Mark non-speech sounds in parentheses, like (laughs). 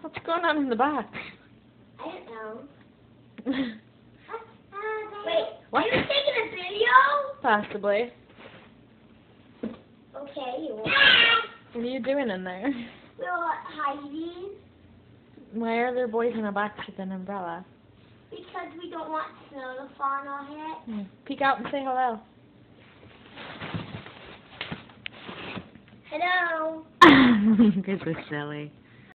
What's going on in the box? I don't know. Wait, what? are you taking a video? Possibly. Okay, you are. What are you doing in there? We're hiding Why are there boys in a box with an umbrella? because we don't want snow to fall on our head. Hmm. Peek out and say hello. Hello. (laughs) this is silly.